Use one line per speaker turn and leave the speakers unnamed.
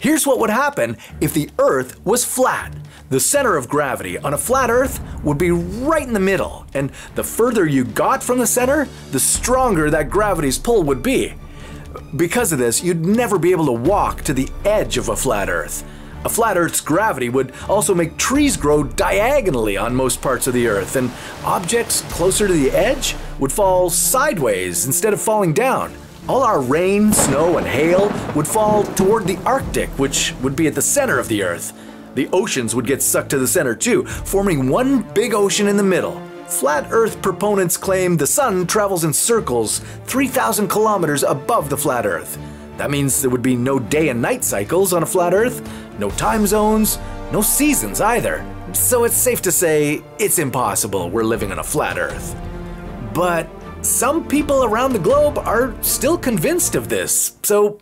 Here's what would happen if the Earth was flat. The center of gravity on a flat Earth would be right in the middle, and the further you got from the center, the stronger that gravity's pull would be. Because of this, you'd never be able to walk to the edge of a flat Earth. A flat Earth's gravity would also make trees grow diagonally on most parts of the Earth, and objects closer to the edge would fall sideways instead of falling down. All our rain, snow, and hail would fall toward the Arctic, which would be at the center of the Earth. The oceans would get sucked to the center too, forming one big ocean in the middle. Flat Earth proponents claim the sun travels in circles 3,000 kilometers above the flat Earth. That means there would be no day and night cycles on a flat Earth, no time zones, no seasons either. So it's safe to say it's impossible we're living on a flat Earth. But some people around the globe are still convinced of this, so